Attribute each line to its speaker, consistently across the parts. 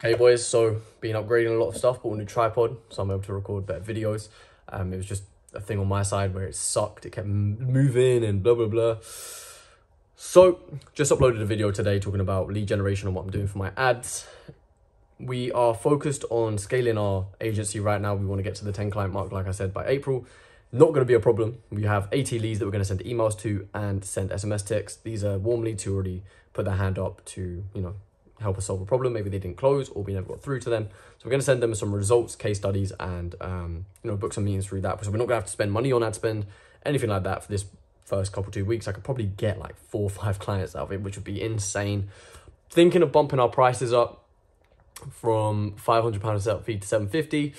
Speaker 1: Okay, boys, so been upgrading a lot of stuff, bought a new tripod, so I'm able to record better videos. Um, it was just a thing on my side where it sucked, it kept moving and blah, blah, blah. So, just uploaded a video today talking about lead generation and what I'm doing for my ads. We are focused on scaling our agency right now. We want to get to the 10 client mark, like I said, by April. Not going to be a problem. We have 80 leads that we're going to send emails to and send SMS texts. These are warm leads who already put their hand up to, you know, help us solve a problem. Maybe they didn't close or we never got through to them. So we're going to send them some results, case studies, and um, you know book some meetings through that. So we're not going to have to spend money on ad spend, anything like that for this first couple two weeks. I could probably get like four or five clients out of it, which would be insane. Thinking of bumping our prices up from five hundred pound a fee to seven fifty.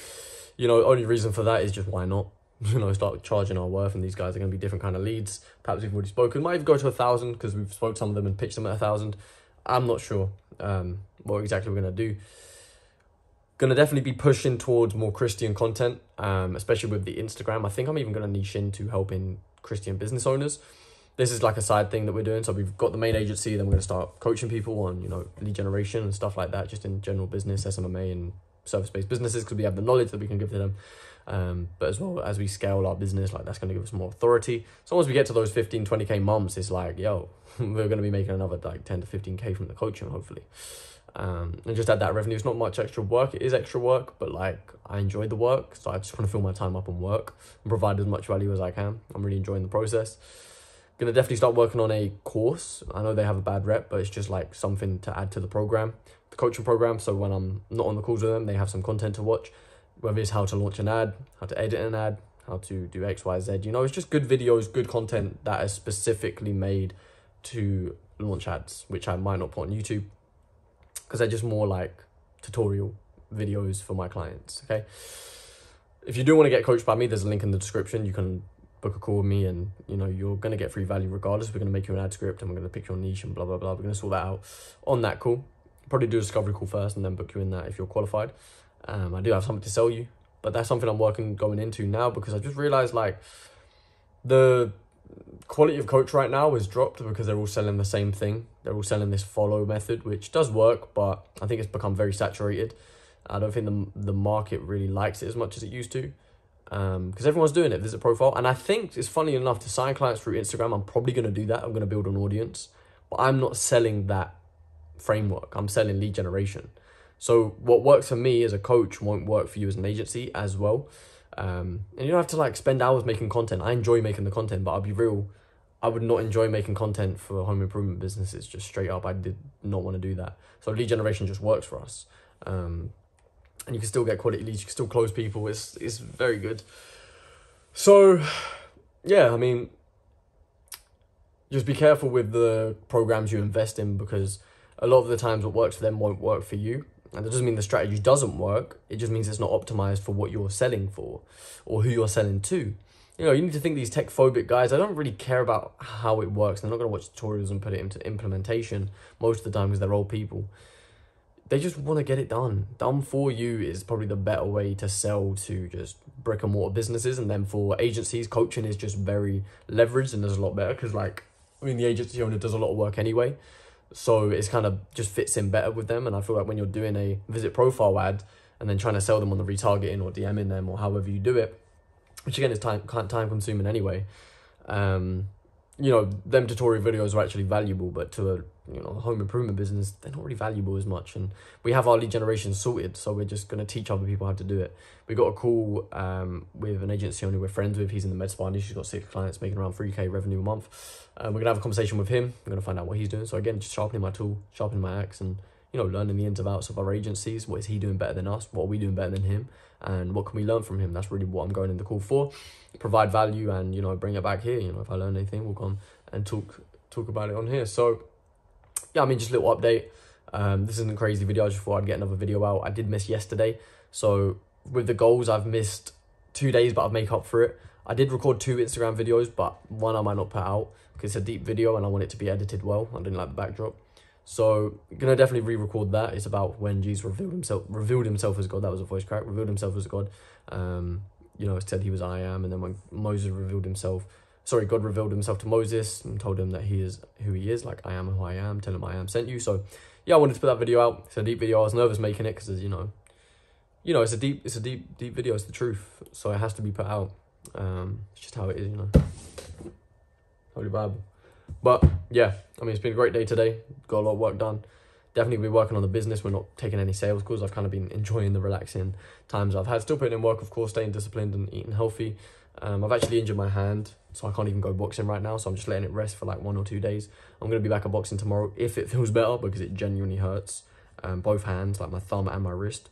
Speaker 1: You know, only reason for that is just why not. You know, start charging our worth, and these guys are going to be different kind of leads. Perhaps we've already spoken. Might even go to a thousand because we've spoke some of them and pitched them at a thousand. I'm not sure um, what exactly we're going to do. Going to definitely be pushing towards more Christian content, um, especially with the Instagram. I think I'm even going to niche into helping Christian business owners. This is like a side thing that we're doing. So we've got the main agency, then we're going to start coaching people on, you know, lead generation and stuff like that, just in general business, SMMA and service-based businesses, because we have the knowledge that we can give to them. Um, but as well as we scale our business, like that's going to give us more authority. So once we get to those 15, 20k months, it's like, yo, we're going to be making another like 10 to 15k from the coaching, hopefully. Um, and just add that revenue. It's not much extra work. It is extra work, but like I enjoy the work, so I just want to fill my time up and work and provide as much value as I can. I'm really enjoying the process. Gonna definitely start working on a course. I know they have a bad rep, but it's just like something to add to the program, the coaching program. So when I'm not on the calls with them, they have some content to watch whether it's how to launch an ad, how to edit an ad, how to do X, Y, Z. You know, it's just good videos, good content that is specifically made to launch ads, which I might not put on YouTube because they're just more like tutorial videos for my clients. Okay. If you do want to get coached by me, there's a link in the description. You can book a call with me and you know you're going to get free value regardless we're going to make you an ad script and we're going to pick your niche and blah blah blah we're going to sort that out on that call probably do a discovery call first and then book you in that if you're qualified um, I do have something to sell you, but that's something I'm working going into now because I just realized like the quality of coach right now is dropped because they're all selling the same thing. They're all selling this follow method, which does work, but I think it's become very saturated. I don't think the the market really likes it as much as it used to. Um, because everyone's doing it, visit profile. And I think it's funny enough to sign clients through Instagram. I'm probably going to do that. I'm going to build an audience, but I'm not selling that framework. I'm selling lead generation. So what works for me as a coach won't work for you as an agency as well. Um, and you don't have to like spend hours making content. I enjoy making the content, but I'll be real. I would not enjoy making content for home improvement businesses. Just straight up, I did not want to do that. So lead generation just works for us. Um, and you can still get quality leads. You can still close people. It's it's very good. So, yeah, I mean, just be careful with the programs you invest in because a lot of the times what works for them won't work for you. And that doesn't mean the strategy doesn't work. It just means it's not optimized for what you're selling for or who you're selling to. You know, you need to think these tech phobic guys, I don't really care about how it works. They're not going to watch tutorials and put it into implementation most of the time because they're old people. They just want to get it done. Done for you is probably the better way to sell to just brick and mortar businesses. And then for agencies, coaching is just very leveraged and does a lot better because, like, I mean, the agency owner does a lot of work anyway. So it's kind of just fits in better with them. And I feel like when you're doing a visit profile ad and then trying to sell them on the retargeting or DMing them or however you do it, which again is time time consuming anyway. Um, you know, them tutorial videos are actually valuable, but to a you know home improvement business, they're not really valuable as much. And we have our lead generation sorted, so we're just gonna teach other people how to do it. We got a call um with an agency owner we're friends with. He's in the med spa industry. He's got six clients making around three k revenue a month. Um, we're gonna have a conversation with him. We're gonna find out what he's doing. So again, just sharpening my tool, sharpening my axe, and you know, learning the ins and outs of our agencies. What is he doing better than us? What are we doing better than him? And what can we learn from him? That's really what I'm going in the call for. Provide value and you know bring it back here. You know, if I learn anything, we'll come and talk talk about it on here. So yeah, I mean, just a little update. Um, this isn't a crazy video. I just thought I'd get another video out. I did miss yesterday, so with the goals, I've missed two days, but I've make up for it. I did record two Instagram videos, but one I might not put out because it's a deep video and I want it to be edited well. I didn't like the backdrop. So gonna definitely re-record that. It's about when Jesus revealed himself revealed himself as God. That was a voice crack. Revealed himself as God. Um, you know, said he was I am, and then when Moses revealed himself, sorry, God revealed himself to Moses and told him that he is who he is, like I am who I am. Tell him I am sent you. So yeah, I wanted to put that video out. It's a deep video. I was nervous making it because, you know, you know, it's a deep, it's a deep, deep video. It's the truth, so it has to be put out. Um, it's just how it is, you know. Holy Bible. But yeah, I mean, it's been a great day today. Got a lot of work done. Definitely be working on the business. We're not taking any sales calls. I've kind of been enjoying the relaxing times I've had. Still putting in work, of course, staying disciplined and eating healthy. Um, I've actually injured my hand, so I can't even go boxing right now. So I'm just letting it rest for like one or two days. I'm gonna be back at boxing tomorrow if it feels better because it genuinely hurts. Um, both hands, like my thumb and my wrist.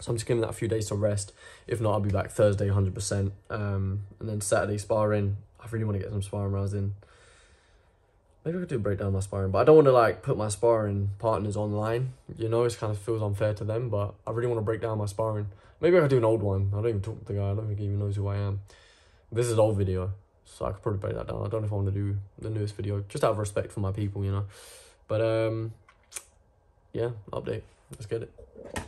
Speaker 1: So I'm just giving that a few days to rest. If not, I'll be back Thursday, 100%. Um, and then Saturday sparring. I really want to get some sparring rounds in. Maybe I could do a breakdown my sparring, but I don't want to like put my sparring partners online. You know, it kind of feels unfair to them, but I really want to break down my sparring. Maybe I could do an old one. I don't even talk to the guy. I don't think he even knows who I am. This is an old video, so I could probably break that down. I don't know if I want to do the newest video, just out of respect for my people, you know. But um, yeah, update. Let's get it.